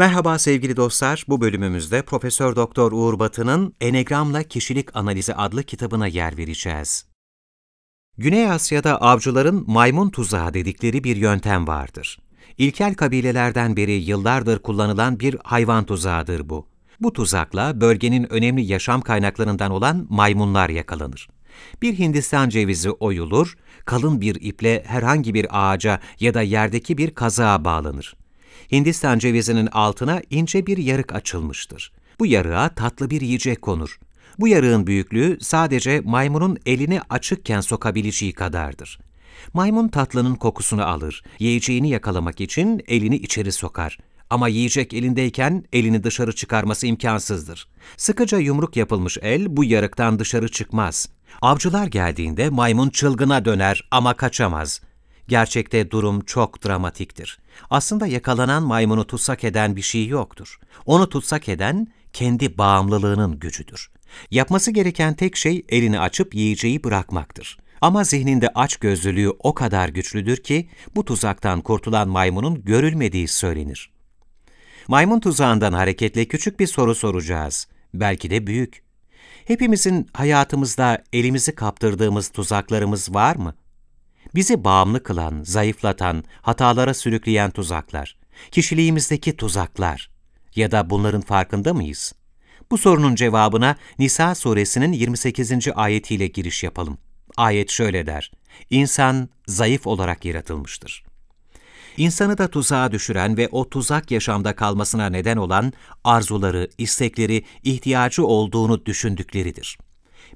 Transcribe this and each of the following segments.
Merhaba sevgili dostlar. Bu bölümümüzde Profesör Doktor Uğur Batı'nın Enegramla Kişilik Analizi adlı kitabına yer vereceğiz. Güney Asya'da avcıların maymun tuzağı dedikleri bir yöntem vardır. İlkel kabilelerden beri yıllardır kullanılan bir hayvan tuzağıdır bu. Bu tuzakla bölgenin önemli yaşam kaynaklarından olan maymunlar yakalanır. Bir Hindistan cevizi oyulur, kalın bir iple herhangi bir ağaca ya da yerdeki bir kazığa bağlanır. Hindistan cevizinin altına ince bir yarık açılmıştır. Bu yarığa tatlı bir yiyecek konur. Bu yarığın büyüklüğü sadece maymunun elini açıkken sokabileceği kadardır. Maymun tatlının kokusunu alır, yiyeceğini yakalamak için elini içeri sokar. Ama yiyecek elindeyken elini dışarı çıkarması imkansızdır. Sıkıca yumruk yapılmış el bu yarıktan dışarı çıkmaz. Avcılar geldiğinde maymun çılgına döner ama kaçamaz. Gerçekte durum çok dramatiktir. Aslında yakalanan maymunu tutsak eden bir şey yoktur. Onu tutsak eden kendi bağımlılığının gücüdür. Yapması gereken tek şey elini açıp yiyeceği bırakmaktır. Ama zihninde aç gözlülüğü o kadar güçlüdür ki bu tuzaktan kurtulan maymunun görülmediği söylenir. Maymun tuzağından hareketle küçük bir soru soracağız. Belki de büyük. Hepimizin hayatımızda elimizi kaptırdığımız tuzaklarımız var mı? Bizi bağımlı kılan, zayıflatan, hatalara sürükleyen tuzaklar, kişiliğimizdeki tuzaklar ya da bunların farkında mıyız? Bu sorunun cevabına Nisa suresinin 28. ayetiyle giriş yapalım. Ayet şöyle der, İnsan zayıf olarak yaratılmıştır. İnsanı da tuzağa düşüren ve o tuzak yaşamda kalmasına neden olan arzuları, istekleri, ihtiyacı olduğunu düşündükleridir.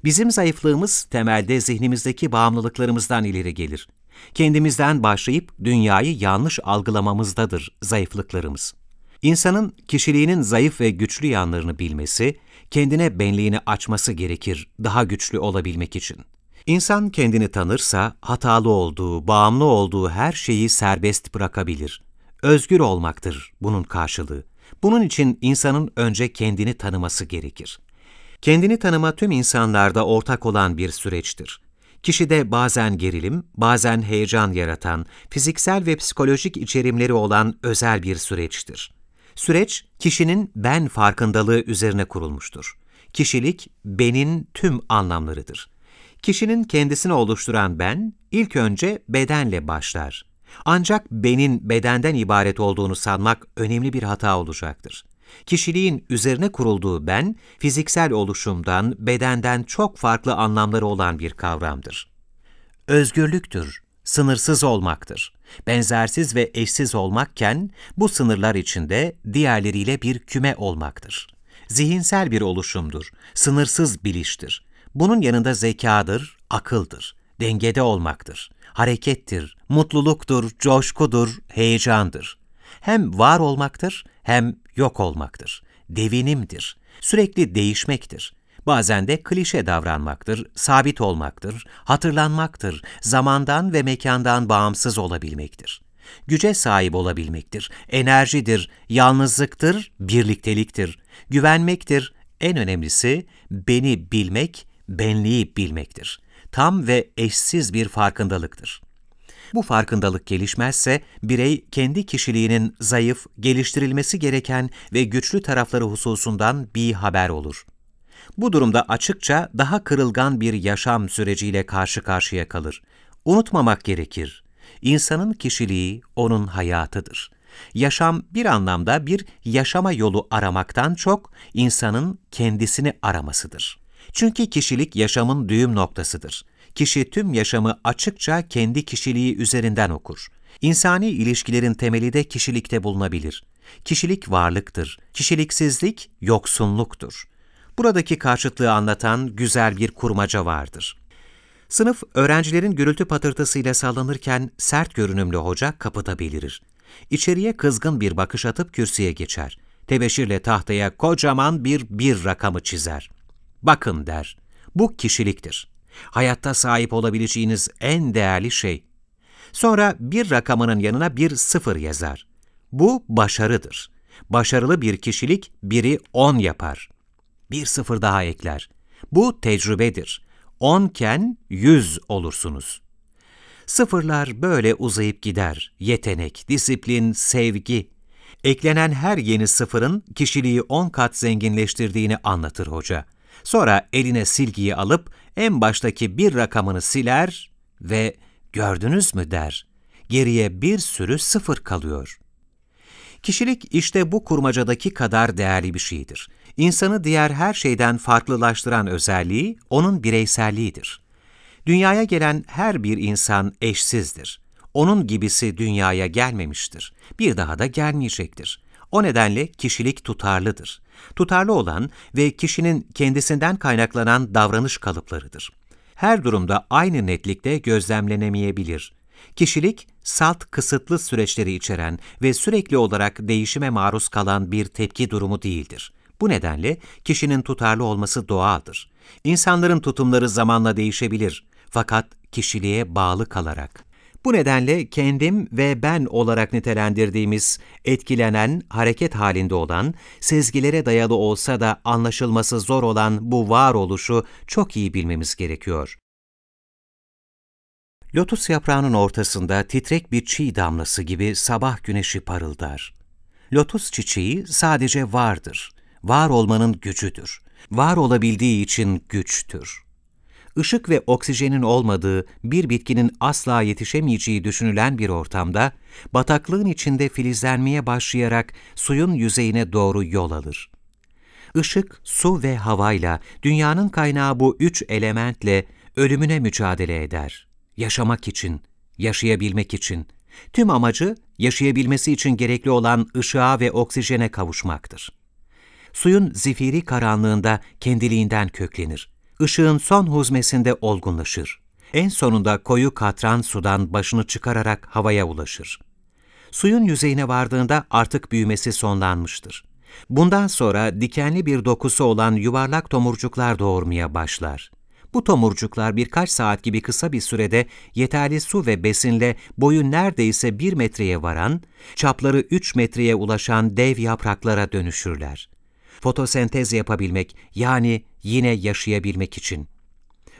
Bizim zayıflığımız temelde zihnimizdeki bağımlılıklarımızdan ileri gelir. Kendimizden başlayıp dünyayı yanlış algılamamızdadır zayıflıklarımız. İnsanın kişiliğinin zayıf ve güçlü yanlarını bilmesi, kendine benliğini açması gerekir daha güçlü olabilmek için. İnsan kendini tanırsa hatalı olduğu, bağımlı olduğu her şeyi serbest bırakabilir. Özgür olmaktır bunun karşılığı. Bunun için insanın önce kendini tanıması gerekir. Kendini tanıma tüm insanlarda ortak olan bir süreçtir. Kişide bazen gerilim, bazen heyecan yaratan, fiziksel ve psikolojik içerimleri olan özel bir süreçtir. Süreç, kişinin ben farkındalığı üzerine kurulmuştur. Kişilik, benin tüm anlamlarıdır. Kişinin kendisini oluşturan ben, ilk önce bedenle başlar. Ancak benin bedenden ibaret olduğunu sanmak önemli bir hata olacaktır. Kişiliğin üzerine kurulduğu ben, fiziksel oluşumdan, bedenden çok farklı anlamları olan bir kavramdır. Özgürlüktür, sınırsız olmaktır. Benzersiz ve eşsiz olmakken, bu sınırlar içinde diğerleriyle bir küme olmaktır. Zihinsel bir oluşumdur, sınırsız biliştir. Bunun yanında zekadır, akıldır, dengede olmaktır, harekettir, mutluluktur, coşkudur, heyecandır. Hem var olmaktır, hem yok olmaktır. Devinimdir, sürekli değişmektir. Bazen de klişe davranmaktır, sabit olmaktır, hatırlanmaktır, zamandan ve mekandan bağımsız olabilmektir. Güce sahip olabilmektir, enerjidir, yalnızlıktır, birlikteliktir, güvenmektir, en önemlisi beni bilmek, benliği bilmektir. Tam ve eşsiz bir farkındalıktır. Bu farkındalık gelişmezse birey kendi kişiliğinin zayıf, geliştirilmesi gereken ve güçlü tarafları hususundan bir haber olur. Bu durumda açıkça daha kırılgan bir yaşam süreciyle karşı karşıya kalır. Unutmamak gerekir. İnsanın kişiliği onun hayatıdır. Yaşam bir anlamda bir yaşama yolu aramaktan çok insanın kendisini aramasıdır. Çünkü kişilik yaşamın düğüm noktasıdır. Kişi tüm yaşamı açıkça kendi kişiliği üzerinden okur. İnsani ilişkilerin temeli de kişilikte bulunabilir. Kişilik varlıktır, kişiliksizlik yoksunluktur. Buradaki karşıtlığı anlatan güzel bir kurmaca vardır. Sınıf, öğrencilerin gürültü patırtısıyla sallanırken sert görünümlü hoca kapıda belirir. İçeriye kızgın bir bakış atıp kürsüye geçer. Tebeşirle tahtaya kocaman bir bir rakamı çizer. Bakın der, bu kişiliktir. Hayatta sahip olabileceğiniz en değerli şey. Sonra bir rakamının yanına bir sıfır yazar. Bu başarıdır. Başarılı bir kişilik biri on yapar. Bir sıfır daha ekler. Bu tecrübedir. Onken yüz olursunuz. Sıfırlar böyle uzayıp gider. Yetenek, disiplin, sevgi. Eklenen her yeni sıfırın kişiliği 10 kat zenginleştirdiğini anlatır hoca. Sonra eline silgiyi alıp en baştaki bir rakamını siler ve gördünüz mü der. Geriye bir sürü sıfır kalıyor. Kişilik işte bu kurmacadaki kadar değerli bir şeydir. İnsanı diğer her şeyden farklılaştıran özelliği onun bireyselliğidir. Dünyaya gelen her bir insan eşsizdir. Onun gibisi dünyaya gelmemiştir. Bir daha da gelmeyecektir. O nedenle kişilik tutarlıdır. Tutarlı olan ve kişinin kendisinden kaynaklanan davranış kalıplarıdır. Her durumda aynı netlikte gözlemlenemeyebilir. Kişilik, salt kısıtlı süreçleri içeren ve sürekli olarak değişime maruz kalan bir tepki durumu değildir. Bu nedenle kişinin tutarlı olması doğaldır. İnsanların tutumları zamanla değişebilir fakat kişiliğe bağlı kalarak. Bu nedenle kendim ve ben olarak nitelendirdiğimiz, etkilenen, hareket halinde olan, sezgilere dayalı olsa da anlaşılması zor olan bu varoluşu çok iyi bilmemiz gerekiyor. Lotus yaprağının ortasında titrek bir çiğ damlası gibi sabah güneşi parıldar. Lotus çiçeği sadece vardır. Var olmanın gücüdür. Var olabildiği için güçtür. Işık ve oksijenin olmadığı, bir bitkinin asla yetişemeyeceği düşünülen bir ortamda, bataklığın içinde filizlenmeye başlayarak suyun yüzeyine doğru yol alır. Işık, su ve havayla, dünyanın kaynağı bu üç elementle ölümüne mücadele eder yaşamak için, yaşayabilmek için. Tüm amacı yaşayabilmesi için gerekli olan ışığa ve oksijene kavuşmaktır. Suyun zifiri karanlığında kendiliğinden köklenir. Işığın son huzmesinde olgunlaşır. En sonunda koyu katran sudan başını çıkararak havaya ulaşır. Suyun yüzeyine vardığında artık büyümesi sonlanmıştır. Bundan sonra dikenli bir dokusu olan yuvarlak tomurcuklar doğurmaya başlar. Bu tomurcuklar birkaç saat gibi kısa bir sürede yeterli su ve besinle boyu neredeyse bir metreye varan, çapları üç metreye ulaşan dev yapraklara dönüşürler. Fotosentez yapabilmek yani yine yaşayabilmek için.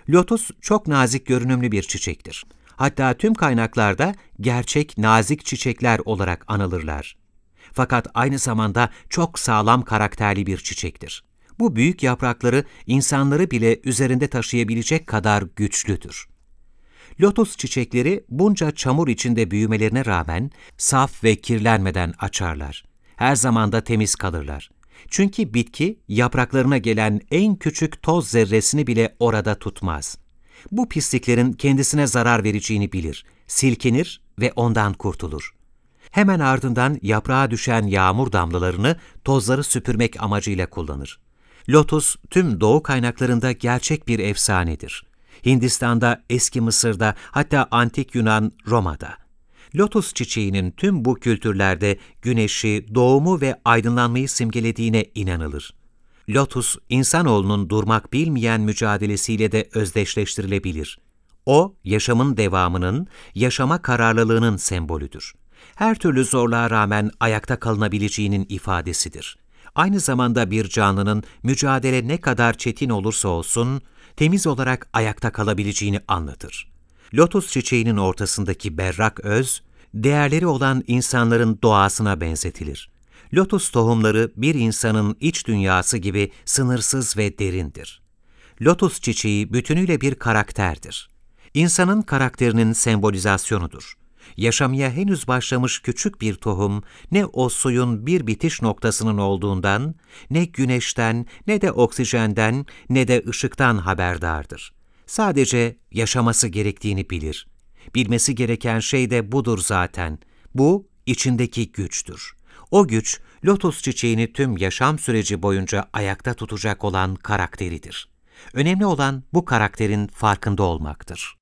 Lotus çok nazik görünümlü bir çiçektir. Hatta tüm kaynaklarda gerçek nazik çiçekler olarak anılırlar. Fakat aynı zamanda çok sağlam karakterli bir çiçektir. Bu büyük yaprakları insanları bile üzerinde taşıyabilecek kadar güçlüdür. Lotus çiçekleri bunca çamur içinde büyümelerine rağmen saf ve kirlenmeden açarlar. Her zaman da temiz kalırlar. Çünkü bitki yapraklarına gelen en küçük toz zerresini bile orada tutmaz. Bu pisliklerin kendisine zarar vereceğini bilir, silkinir ve ondan kurtulur. Hemen ardından yaprağa düşen yağmur damlalarını tozları süpürmek amacıyla kullanır. Lotus tüm doğu kaynaklarında gerçek bir efsanedir. Hindistan'da, eski Mısır'da, hatta antik Yunan, Roma'da. Lotus çiçeğinin tüm bu kültürlerde güneşi, doğumu ve aydınlanmayı simgelediğine inanılır. Lotus, insanoğlunun durmak bilmeyen mücadelesiyle de özdeşleştirilebilir. O, yaşamın devamının, yaşama kararlılığının sembolüdür. Her türlü zorluğa rağmen ayakta kalınabileceğinin ifadesidir aynı zamanda bir canlının mücadele ne kadar çetin olursa olsun, temiz olarak ayakta kalabileceğini anlatır. Lotus çiçeğinin ortasındaki berrak öz, değerleri olan insanların doğasına benzetilir. Lotus tohumları bir insanın iç dünyası gibi sınırsız ve derindir. Lotus çiçeği bütünüyle bir karakterdir. İnsanın karakterinin sembolizasyonudur yaşamaya henüz başlamış küçük bir tohum, ne o suyun bir bitiş noktasının olduğundan, ne güneşten, ne de oksijenden, ne de ışıktan haberdardır. Sadece yaşaması gerektiğini bilir. Bilmesi gereken şey de budur zaten. Bu, içindeki güçtür. O güç, lotus çiçeğini tüm yaşam süreci boyunca ayakta tutacak olan karakteridir. Önemli olan bu karakterin farkında olmaktır.